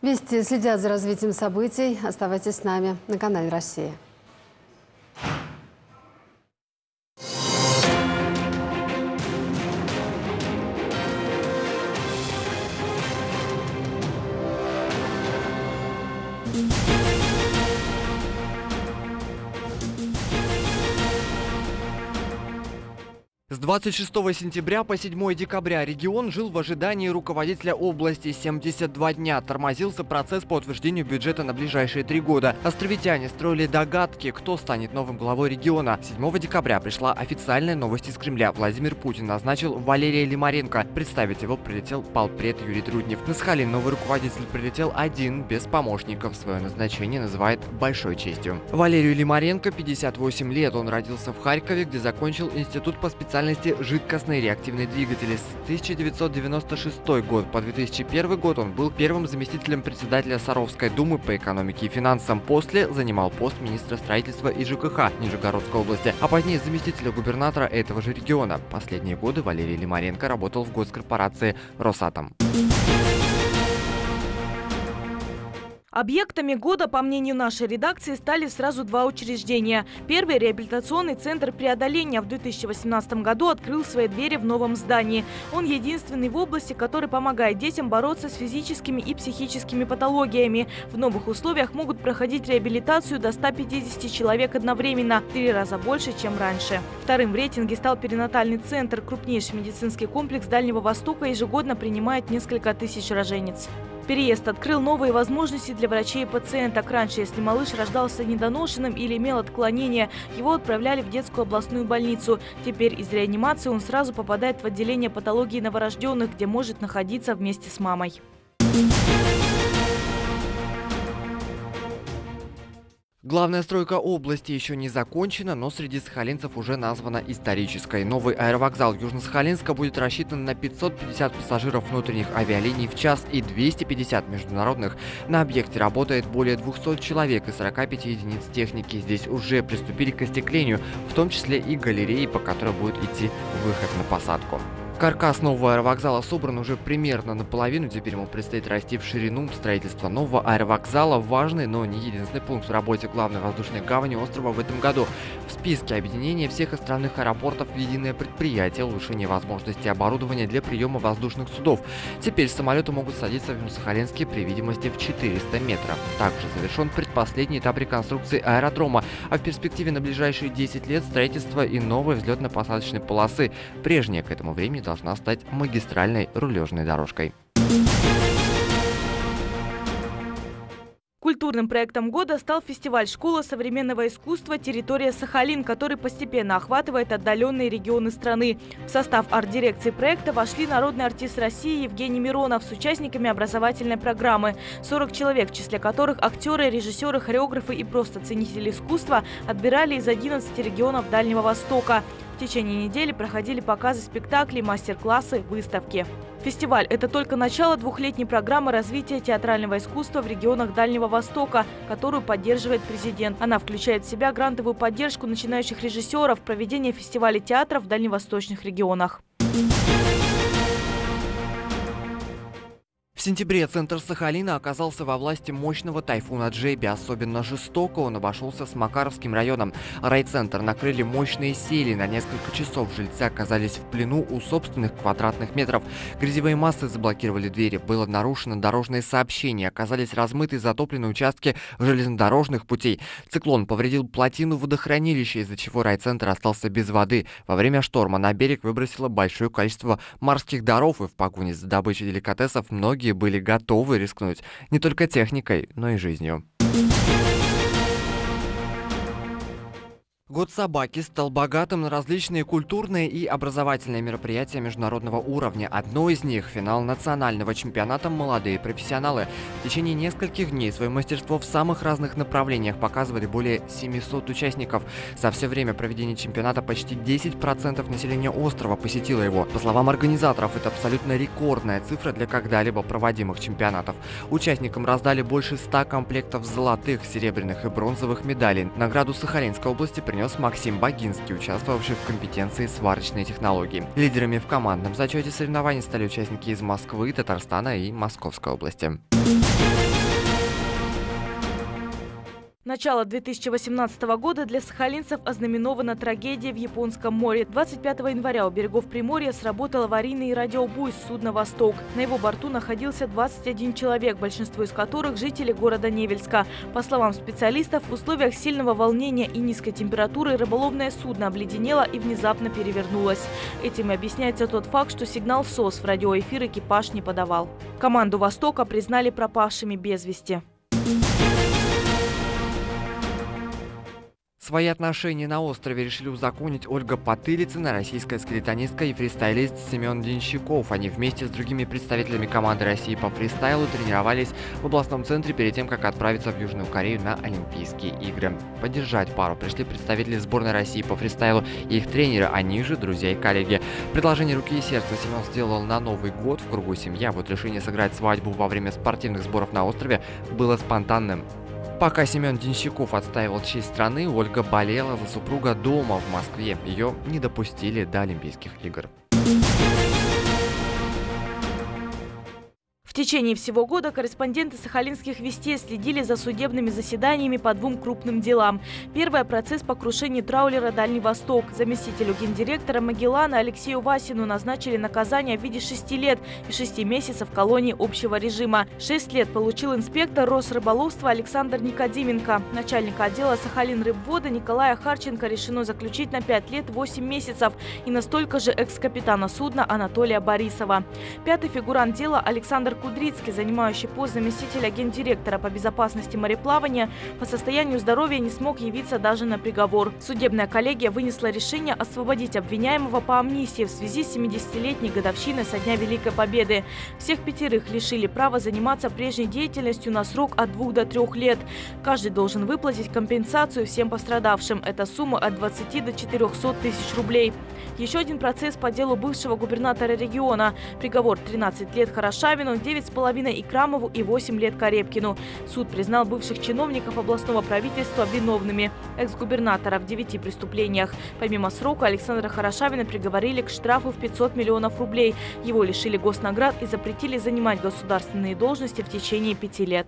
Вести следят за развитием событий. Оставайтесь с нами на канале «Россия». С 26 сентября по 7 декабря регион жил в ожидании руководителя области. 72 дня тормозился процесс по утверждению бюджета на ближайшие три года. Островитяне строили догадки, кто станет новым главой региона. 7 декабря пришла официальная новость из Кремля. Владимир Путин назначил Валерия Лимаренко. Представить его прилетел полпред Юрий Труднев. На Сахалин новый руководитель прилетел один, без помощников. Свое назначение называет большой честью. Валерию Лимаренко 58 лет. Он родился в Харькове, где закончил институт по специальности специальности жидкостные реактивные двигатели. С 1996 год по 2001 год он был первым заместителем председателя Саровской думы по экономике и финансам. После занимал пост министра строительства и ЖКХ Нижегородской области, а позднее заместителя губернатора этого же региона. Последние годы Валерий Лимаренко работал в госкорпорации «Росатом». Объектами года, по мнению нашей редакции, стали сразу два учреждения. Первый – реабилитационный центр преодоления в 2018 году открыл свои двери в новом здании. Он единственный в области, который помогает детям бороться с физическими и психическими патологиями. В новых условиях могут проходить реабилитацию до 150 человек одновременно, три раза больше, чем раньше. Вторым в рейтинге стал перинатальный центр. Крупнейший медицинский комплекс Дальнего Востока ежегодно принимает несколько тысяч роженец. Переезд открыл новые возможности для врачей и пациенток. Раньше, если малыш рождался недоношенным или имел отклонение, его отправляли в детскую областную больницу. Теперь из реанимации он сразу попадает в отделение патологии новорожденных, где может находиться вместе с мамой. Главная стройка области еще не закончена, но среди сахалинцев уже названа исторической. Новый аэровокзал Южно-Сахалинска будет рассчитан на 550 пассажиров внутренних авиалиний в час и 250 международных. На объекте работает более 200 человек и 45 единиц техники. Здесь уже приступили к остеклению, в том числе и галереи, по которой будет идти выход на посадку. Каркас нового аэровокзала собран уже примерно наполовину, теперь ему предстоит расти в ширину. Строительство нового аэровокзала – важный, но не единственный пункт в работе главной воздушной гавани острова в этом году. В списке объединения всех островных аэропортов единое предприятие, улучшение возможности оборудования для приема воздушных судов. Теперь самолеты могут садиться в Сахалинске при видимости в 400 метров. Также завершен предпоследний этап реконструкции аэродрома, а в перспективе на ближайшие 10 лет строительство и новой взлетно-посадочной полосы. Прежняя к этому времени должна стать магистральной рулежной дорожкой. Культурным проектом года стал фестиваль «Школа современного искусства. Территория Сахалин», который постепенно охватывает отдаленные регионы страны. В состав арт-дирекции проекта вошли народный артист России Евгений Миронов с участниками образовательной программы. 40 человек, в числе которых актеры, режиссеры, хореографы и просто ценители искусства, отбирали из 11 регионов Дальнего Востока. В течение недели проходили показы спектаклей, мастер-классы, выставки. Фестиваль – это только начало двухлетней программы развития театрального искусства в регионах Дальнего Востока, которую поддерживает президент. Она включает в себя грантовую поддержку начинающих режиссеров, проведение фестивалей театров в дальневосточных регионах. В сентябре центр Сахалина оказался во власти мощного тайфуна Джеби. Особенно жестоко он обошелся с Макаровским районом. Райцентр накрыли мощные сели. На несколько часов жильцы оказались в плену у собственных квадратных метров. Грязевые массы заблокировали двери. Было нарушено дорожное сообщение. Оказались размыты затопленные участки железнодорожных путей. Циклон повредил плотину водохранилища, из-за чего райцентр остался без воды. Во время шторма на берег выбросило большое количество морских даров. И в погоне за добычей деликатесов многие многие были готовы рискнуть не только техникой, но и жизнью. Год собаки стал богатым на различные культурные и образовательные мероприятия международного уровня. Одно из них – финал национального чемпионата «Молодые профессионалы». В течение нескольких дней свое мастерство в самых разных направлениях показывали более 700 участников. За все время проведения чемпионата почти 10% населения острова посетило его. По словам организаторов, это абсолютно рекордная цифра для когда-либо проводимых чемпионатов. Участникам раздали больше 100 комплектов золотых, серебряных и бронзовых медалей. Награду Сахалинской области принес принес Максим Богинский, участвовавший в компетенции сварочной технологии. Лидерами в командном зачете соревнований стали участники из Москвы, Татарстана и Московской области. Начало 2018 года для сахалинцев ознаменована трагедия в Японском море. 25 января у берегов Приморья сработал аварийный радиобуй судна «Восток». На его борту находился 21 человек, большинство из которых жители города Невельска. По словам специалистов, в условиях сильного волнения и низкой температуры рыболовное судно обледенело и внезапно перевернулось. Этим и объясняется тот факт, что сигнал СОС в радиоэфир экипаж не подавал. Команду «Востока» признали пропавшими без вести. Свои отношения на острове решили узаконить Ольга Потылицына, российская скелетонистка и фристайлист Семен Денщиков. Они вместе с другими представителями команды России по фристайлу тренировались в областном центре перед тем, как отправиться в Южную Корею на Олимпийские игры. Поддержать пару пришли представители сборной России по фристайлу и их тренеры, они же друзья и коллеги. Предложение руки и сердца Семен сделал на Новый год в кругу семьи, а вот решение сыграть свадьбу во время спортивных сборов на острове было спонтанным. Пока Семен Денщиков отстаивал честь страны, Ольга болела за супруга дома в Москве. Ее не допустили до Олимпийских игр. Течение всего года корреспонденты сахалинских вестей следили за судебными заседаниями по двум крупным делам. Первое – процесс по крушению траулера «Дальний Восток». Заместителю гендиректора Магеллана Алексею Васину назначили наказание в виде 6 лет и 6 месяцев колонии общего режима. 6 лет получил инспектор Росрыболовства Александр Никодименко. Начальника отдела Сахалин рыбвода Николая Харченко решено заключить на 5 лет 8 месяцев и настолько же экс-капитана судна Анатолия Борисова. Пятый фигурант дела Александр Кузьмин Кудрицкий, занимающий пост заместителя гендиректора по безопасности мореплавания, по состоянию здоровья не смог явиться даже на приговор. Судебная коллегия вынесла решение освободить обвиняемого по амнистии в связи с 70-летней годовщиной со дня Великой Победы. Всех пятерых лишили права заниматься прежней деятельностью на срок от двух до трех лет. Каждый должен выплатить компенсацию всем пострадавшим. Это сумма от 20 до 400 тысяч рублей. Еще один процесс по делу бывшего губернатора региона. Приговор 13 лет Хорошавину, 9 9,5 Икрамову и 8 лет Карепкину. Суд признал бывших чиновников областного правительства виновными. Экс-губернатора в 9 преступлениях. Помимо срока Александра Хорошавина приговорили к штрафу в 500 миллионов рублей. Его лишили госнаград и запретили занимать государственные должности в течение пяти лет.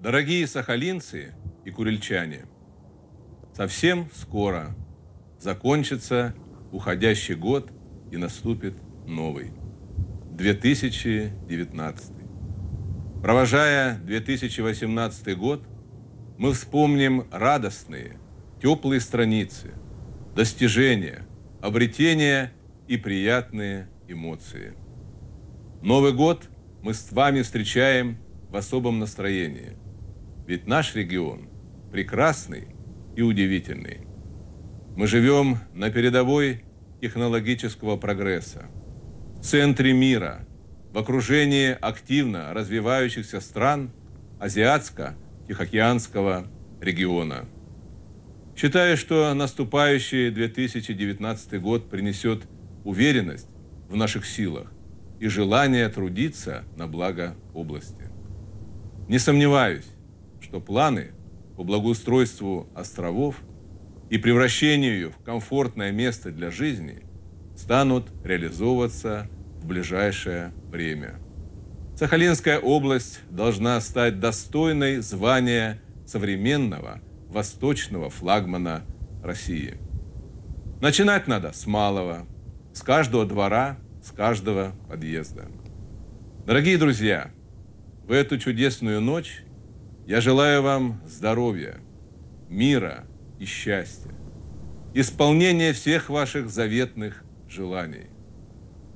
Дорогие сахалинцы и курильчане, совсем скоро закончится уходящий год и наступит новый. 2019. Провожая 2018 год, мы вспомним радостные, теплые страницы, достижения, обретения и приятные эмоции. Новый год мы с вами встречаем в особом настроении, ведь наш регион прекрасный и удивительный. Мы живем на передовой технологического прогресса, в центре мира, в окружении активно развивающихся стран Азиатско-Тихоокеанского региона. Считаю, что наступающий 2019 год принесет уверенность в наших силах и желание трудиться на благо области. Не сомневаюсь, что планы по благоустройству островов – и превращению ее в комфортное место для жизни станут реализовываться в ближайшее время. Сахалинская область должна стать достойной звания современного восточного флагмана России. Начинать надо с малого, с каждого двора, с каждого подъезда. Дорогие друзья, в эту чудесную ночь я желаю вам здоровья, мира, и счастья, исполнение всех ваших заветных желаний.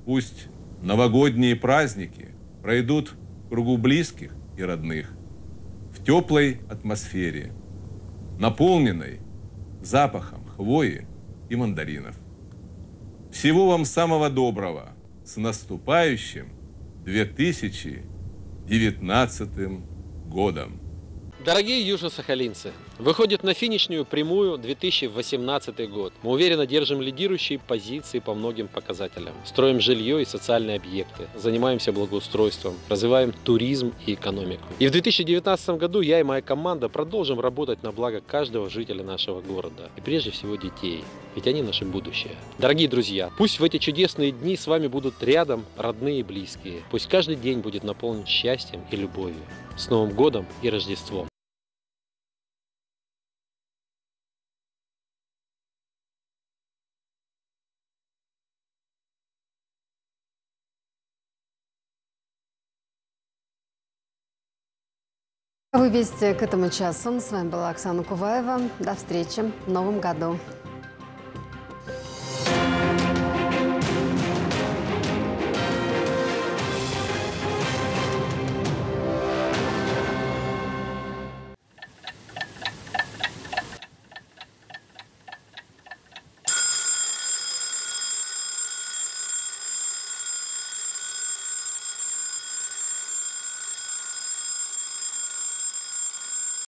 Пусть новогодние праздники пройдут в кругу близких и родных, в теплой атмосфере, наполненной запахом хвои и мандаринов. Всего вам самого доброго с наступающим 2019 годом! Дорогие южно-сахалинцы, Выходит на финишную прямую 2018 год. Мы уверенно держим лидирующие позиции по многим показателям. Строим жилье и социальные объекты, занимаемся благоустройством, развиваем туризм и экономику. И в 2019 году я и моя команда продолжим работать на благо каждого жителя нашего города. И прежде всего детей. Ведь они наше будущее. Дорогие друзья, пусть в эти чудесные дни с вами будут рядом родные и близкие. Пусть каждый день будет наполнен счастьем и любовью. С Новым годом и Рождеством! Вы вести к этому часу. С вами была Оксана Куваева. До встречи в новом году.